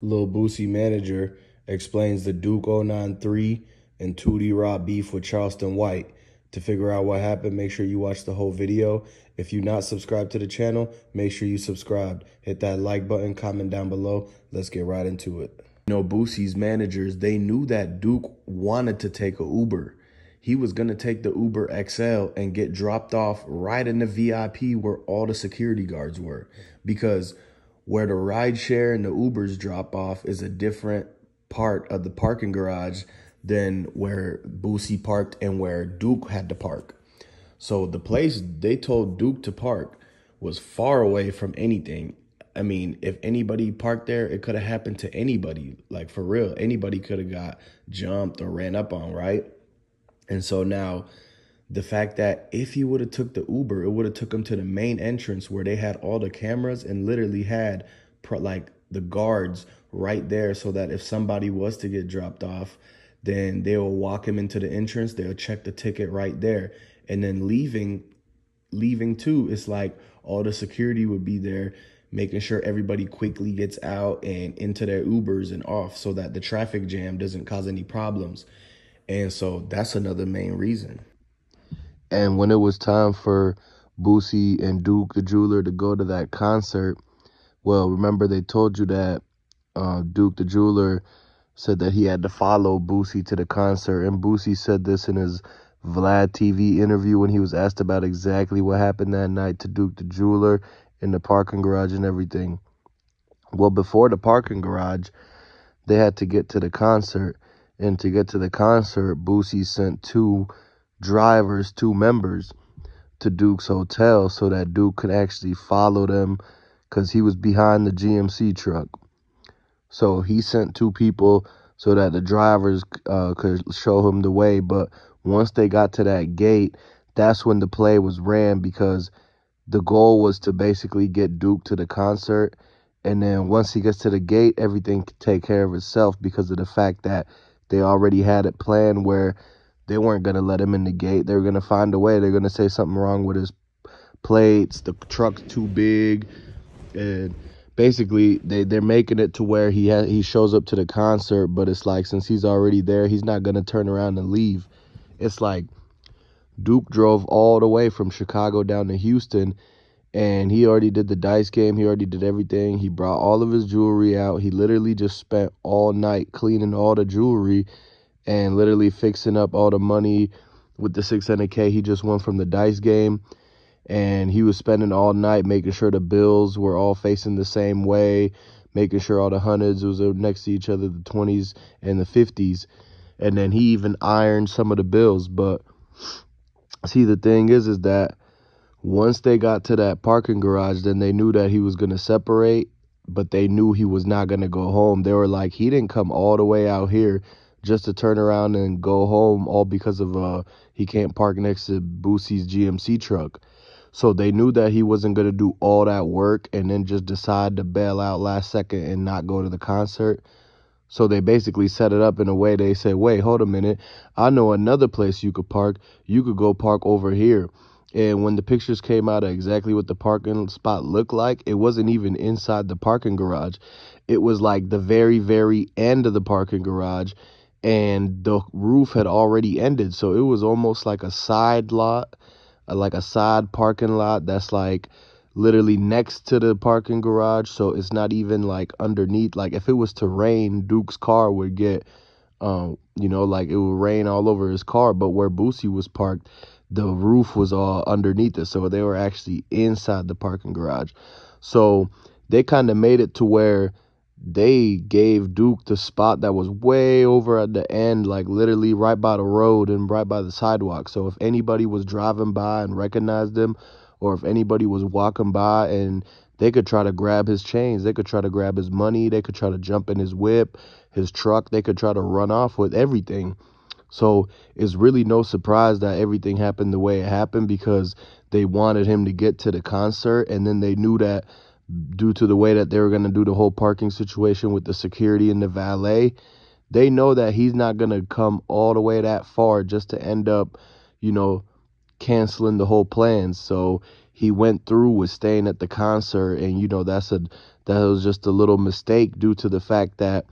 Lil Boosie manager explains the Duke 093 and Tootie Rob beef with Charleston White. To figure out what happened, make sure you watch the whole video. If you're not subscribed to the channel, make sure you subscribe. Hit that like button, comment down below. Let's get right into it. You know, Boosie's managers, they knew that Duke wanted to take a Uber. He was going to take the Uber XL and get dropped off right in the VIP where all the security guards were. Because where the ride share and the Ubers drop off is a different part of the parking garage than where Boosie parked and where Duke had to park. So the place they told Duke to park was far away from anything. I mean, if anybody parked there, it could have happened to anybody. Like for real, anybody could have got jumped or ran up on, right? And so now the fact that if he would have took the Uber, it would have took him to the main entrance where they had all the cameras and literally had like the guards right there so that if somebody was to get dropped off, then they will walk him into the entrance, they'll check the ticket right there. And then leaving leaving too, it's like all the security would be there making sure everybody quickly gets out and into their Ubers and off so that the traffic jam doesn't cause any problems. And so that's another main reason. And when it was time for Boosie and Duke the jeweler to go to that concert, well, remember they told you that uh, Duke the jeweler said that he had to follow Boosie to the concert, and Boosie said this in his Vlad TV interview when he was asked about exactly what happened that night to Duke the jeweler in the parking garage and everything. Well, before the parking garage, they had to get to the concert, and to get to the concert, Boosie sent two drivers, two members to Duke's hotel so that Duke could actually follow them because he was behind the GMC truck. So he sent two people so that the drivers uh, could show him the way. But once they got to that gate, that's when the play was ran because the goal was to basically get Duke to the concert. And then once he gets to the gate, everything take care of itself because of the fact that they already had it planned where they weren't going to let him in the gate. They were going to find a way. They're going to say something wrong with his plates. The truck's too big. And basically, they, they're making it to where he ha- he shows up to the concert, but it's like since he's already there, he's not going to turn around and leave. It's like Duke drove all the way from Chicago down to Houston and he already did the dice game. He already did everything. He brought all of his jewelry out. He literally just spent all night cleaning all the jewelry and literally fixing up all the money with the 600k he just won from the dice game. And he was spending all night making sure the bills were all facing the same way making sure all the hundreds was next to each other the 20s and the 50s and then he even ironed some of the bills. But see the thing is is that once they got to that parking garage then they knew that he was going to separate but they knew he was not going to go home. They were like he didn't come all the way out here just to turn around and go home, all because of uh he can't park next to Boosie's GMC truck. So they knew that he wasn't gonna do all that work and then just decide to bail out last second and not go to the concert. So they basically set it up in a way they said, wait, hold a minute. I know another place you could park. You could go park over here. And when the pictures came out of exactly what the parking spot looked like, it wasn't even inside the parking garage. It was like the very, very end of the parking garage and the roof had already ended. So it was almost like a side lot, uh, like a side parking lot that's like literally next to the parking garage. So it's not even like underneath. Like if it was to rain, Duke's car would get, um, you know, like it would rain all over his car. But where Boosie was parked, the roof was all underneath it. So they were actually inside the parking garage. So they kind of made it to where they gave Duke the spot that was way over at the end, like literally right by the road and right by the sidewalk. So if anybody was driving by and recognized him, or if anybody was walking by and they could try to grab his chains, they could try to grab his money, they could try to jump in his whip, his truck, they could try to run off with everything. So it's really no surprise that everything happened the way it happened because they wanted him to get to the concert and then they knew that due to the way that they were going to do the whole parking situation with the security and the valet, they know that he's not going to come all the way that far just to end up, you know, canceling the whole plan. So he went through with staying at the concert, and you know that's a that was just a little mistake due to the fact that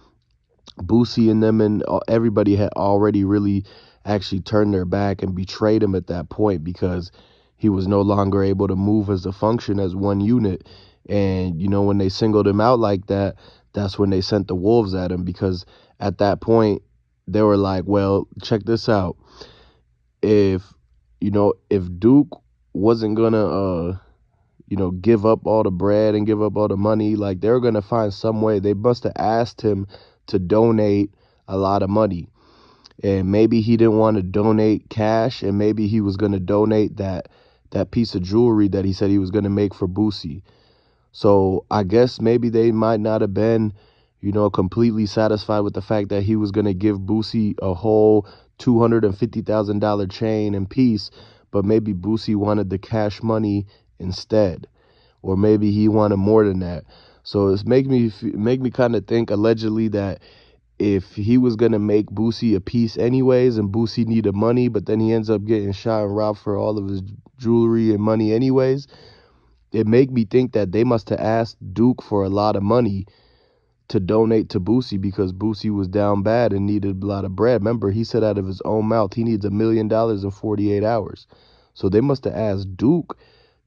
Boosie and them and uh, everybody had already really actually turned their back and betrayed him at that point because he was no longer able to move as a function as one unit. And you know when they singled him out like that, that's when they sent the wolves at him because at that point they were like, well, check this out. If you know, if Duke wasn't gonna uh you know give up all the bread and give up all the money like they're gonna find some way. They must have asked him to donate a lot of money. And maybe he didn't want to donate cash and maybe he was gonna donate that that piece of jewelry that he said he was gonna make for Boosie so I guess maybe they might not have been you know completely satisfied with the fact that he was gonna give Boosie a whole two hundred and fifty thousand dollar chain and piece but maybe Boosie wanted the cash money instead, or maybe he wanted more than that. So it's make me make me kind of think allegedly that if he was gonna make Boosie a piece anyways, and Boosie needed money, but then he ends up getting shot and robbed for all of his jewelry and money anyways, it make me think that they must have asked Duke for a lot of money to donate to Boosie because Boosie was down bad and needed a lot of bread. Remember, he said out of his own mouth he needs a million dollars in 48 hours. So they must have asked Duke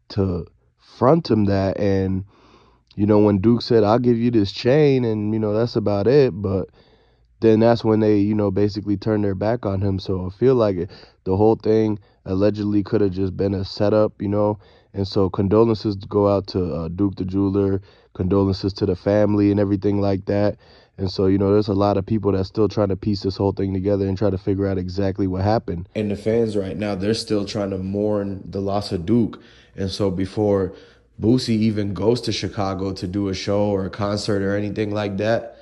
to front him that. And, you know, when Duke said, I'll give you this chain, and, you know, that's about it. But then that's when they, you know, basically turned their back on him. So I feel like it, the whole thing allegedly could have just been a setup, you know. And so condolences go out to uh, Duke the jeweler, condolences to the family and everything like that. And so, you know, there's a lot of people that's still trying to piece this whole thing together and try to figure out exactly what happened. And the fans right now, they're still trying to mourn the loss of Duke. And so before Boosie even goes to Chicago to do a show or a concert or anything like that,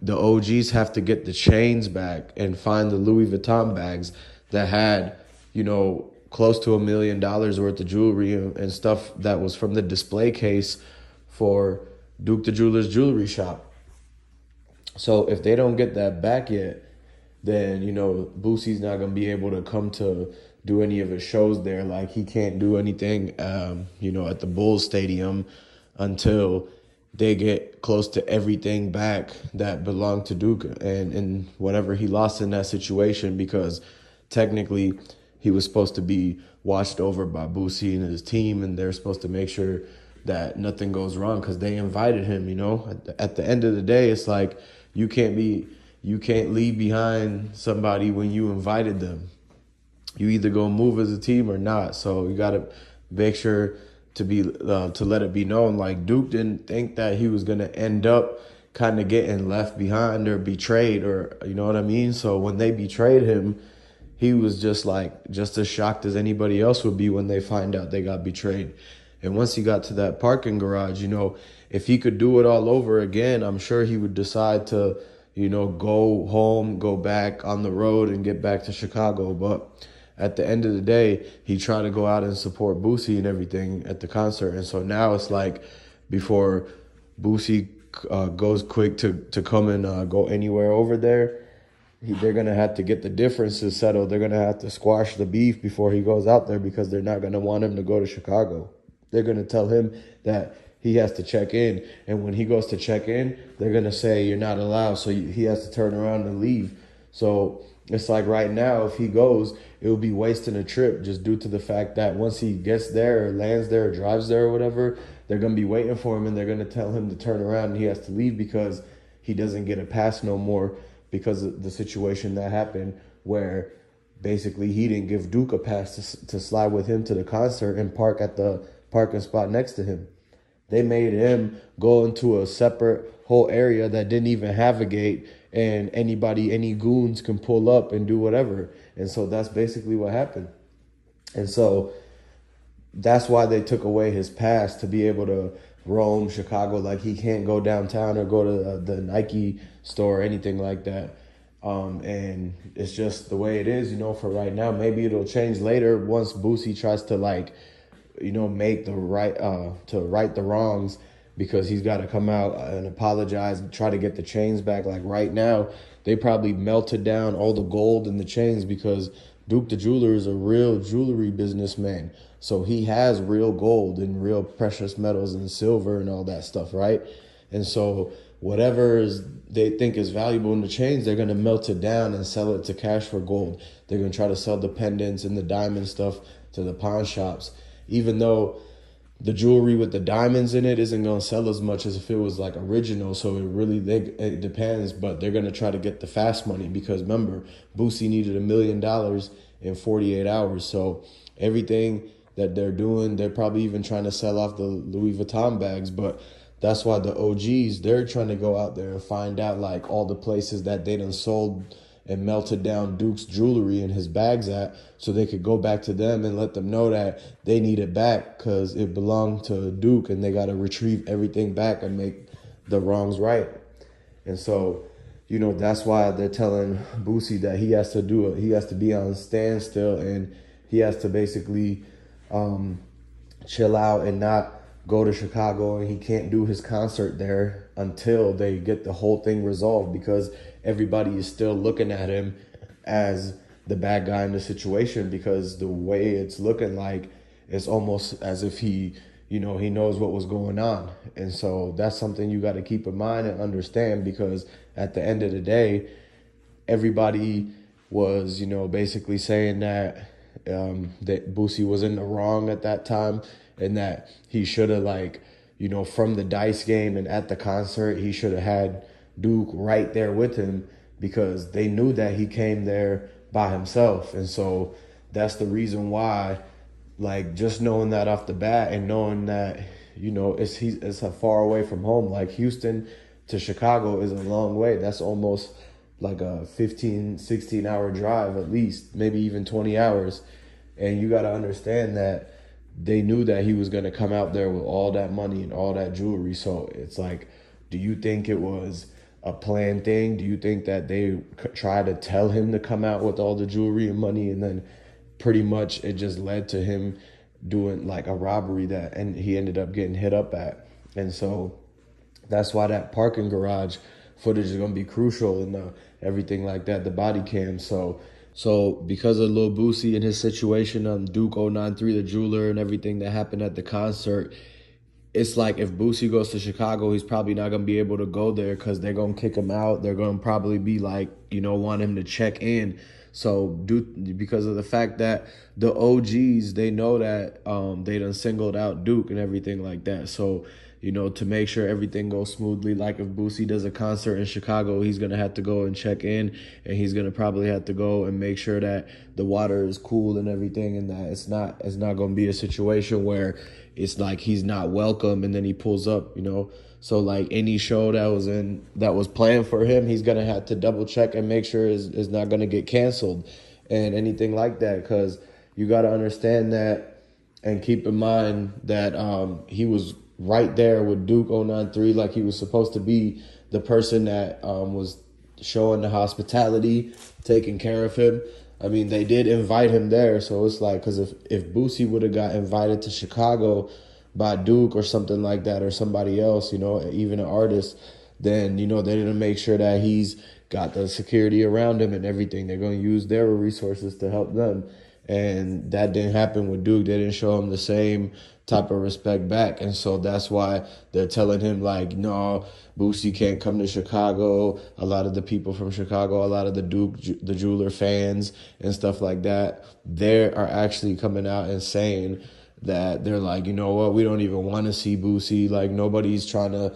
the OGs have to get the chains back and find the Louis Vuitton bags that had, you know, close to a million dollars worth of jewelry and stuff that was from the display case for Duke the Jeweler's jewelry shop. So if they don't get that back yet, then you know Boosie's not gonna be able to come to do any of his shows there. Like he can't do anything, um, you know, at the Bulls Stadium until they get close to everything back that belonged to Duke and and whatever he lost in that situation because technically he was supposed to be watched over by Boosie and his team, and they're supposed to make sure that nothing goes wrong because they invited him. You know, at the, at the end of the day, it's like you can't be you can't leave behind somebody when you invited them. You either go move as a team or not. So you got to make sure to be uh, to let it be known. Like Duke didn't think that he was gonna end up kind of getting left behind or betrayed or you know what I mean. So when they betrayed him he was just like just as shocked as anybody else would be when they find out they got betrayed. And once he got to that parking garage, you know, if he could do it all over again, I'm sure he would decide to, you know, go home, go back on the road and get back to Chicago. But at the end of the day, he tried to go out and support Boosie and everything at the concert. And so now it's like before Boosie uh, goes quick to, to come and uh, go anywhere over there, he, they're gonna have to get the differences settled. They're gonna have to squash the beef before he goes out there because they're not gonna want him to go to Chicago. They're gonna tell him that he has to check in, and when he goes to check in, they're gonna say you're not allowed, so he has to turn around and leave. So it's like right now, if he goes, it will be wasting a trip just due to the fact that once he gets there or lands there or drives there or whatever, they're gonna be waiting for him and they're gonna tell him to turn around and he has to leave because he doesn't get a pass no more because of the situation that happened where basically he didn't give Duke a pass to, to slide with him to the concert and park at the parking spot next to him. They made him go into a separate whole area that didn't even have a gate and anybody, any goons can pull up and do whatever. And so that's basically what happened. And so that's why they took away his pass to be able to roam Chicago. Like he can't go downtown or go to the Nike store or anything like that. Um, and it's just the way it is, you know, for right now. Maybe it'll change later once Boosie tries to like, you know, make the right, uh, to right the wrongs because he's got to come out and apologize and try to get the chains back. Like right now, they probably melted down all the gold in the chains because Duke the jeweler is a real jewelry businessman. So he has real gold and real precious metals and silver and all that stuff, right? And so whatever is they think is valuable in the chains, they're gonna melt it down and sell it to cash for gold. They're gonna try to sell the pendants and the diamond stuff to the pawn shops, even though the jewelry with the diamonds in it isn't gonna sell as much as if it was like original. So it really they it depends, but they're gonna try to get the fast money because remember, Boosie needed a million dollars in 48 hours. So everything that they're doing, they're probably even trying to sell off the Louis Vuitton bags, but that's why the OGs they're trying to go out there and find out like all the places that they done sold and melted down Duke's jewelry and his bags at so they could go back to them and let them know that they need it back because it belonged to Duke and they got to retrieve everything back and make the wrongs right. And so, you know, that's why they're telling Boosie that he has to do it. He has to be on standstill and he has to basically um, chill out and not go to Chicago and he can't do his concert there until they get the whole thing resolved because everybody is still looking at him as the bad guy in the situation because the way it's looking like it's almost as if he you know he knows what was going on. And so that's something you got to keep in mind and understand because at the end of the day everybody was you know basically saying that um, that Boosie was in the wrong at that time and that he should have like you know from the dice game and at the concert he should have had Duke right there with him because they knew that he came there by himself. And so that's the reason why like just knowing that off the bat and knowing that you know it's he's it's a far away from home like Houston to Chicago is a long way. That's almost like a 15 16 hour drive at least maybe even 20 hours. And you got to understand that they knew that he was going to come out there with all that money and all that jewelry. So it's like, do you think it was a planned thing? Do you think that they tried to tell him to come out with all the jewelry and money and then pretty much it just led to him doing like a robbery that and he ended up getting hit up at. And so that's why that parking garage footage is going to be crucial and the, everything like that, the body cam. So so because of Lil Boosie and his situation on Duke 093, the jeweler, and everything that happened at the concert, it's like if Boosie goes to Chicago, he's probably not gonna be able to go there because they're gonna kick him out. They're gonna probably be like, you know, want him to check in. So do because of the fact that the OGs they know that um, they done singled out Duke and everything like that. So you know, to make sure everything goes smoothly. Like if Boosie does a concert in Chicago, he's gonna have to go and check in, and he's gonna probably have to go and make sure that the water is cool and everything, and that it's not it's not gonna be a situation where it's like he's not welcome, and then he pulls up, you know. So like any show that was in that was planned for him, he's gonna have to double check and make sure is is not gonna get canceled, and anything like that, because you got to understand that and keep in mind that um, he was right there with Duke 093 like he was supposed to be the person that um, was showing the hospitality, taking care of him. I mean, they did invite him there, so it's like because if if Boosie would have got invited to Chicago by Duke or something like that, or somebody else, you know, even an artist, then you know they didn't make sure that he's got the security around him and everything. They're going to use their resources to help them, and that didn't happen with Duke. They didn't show him the same type of respect back. And so that's why they're telling him, like, no, Boosie can't come to Chicago. A lot of the people from Chicago, a lot of the Duke, the jeweler fans and stuff like that, they are actually coming out and saying that they're like, you know what, we don't even want to see Boosie. Like, nobody's trying to